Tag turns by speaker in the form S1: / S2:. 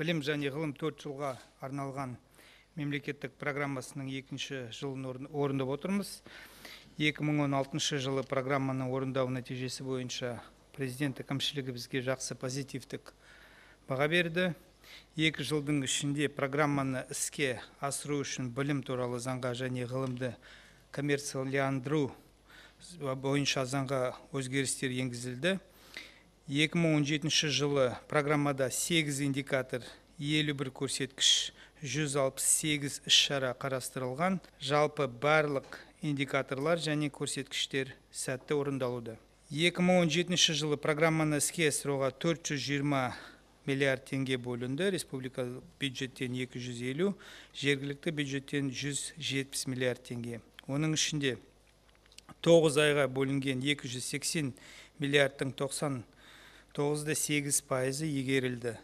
S1: білім және ғылым төрт жылға арналған мемлекеттік программасының екінші жылын орын- орындап отырмыз. 2016 жылы программаны орындау нәтижесі бойынша президент әкімшілігі бізге жақсы позитивтік баға берді. Екі жылдың ішінде программаны іске асыру үшін білім туралы заңға және ғылымды коммерцияландыру бойынша заңға өзгерістер енгізілді. 2017 жылы программада 8 индикатор 51 көрсеткіш 168 іс-шара қарастырылған. Жалпы барлық индикаторлар және көрсеткіштер сәтті орындалуда. 2017 жылы программаны іске асыруға 420 миллиард теңге бөлінді. Республика бюджеттен 250 жергілікті бюджеттен 170 миллиард теңге. Оның ішінде 9 айға бөлінген 280 миллиардтың 99 да 8 пайызы игерілді.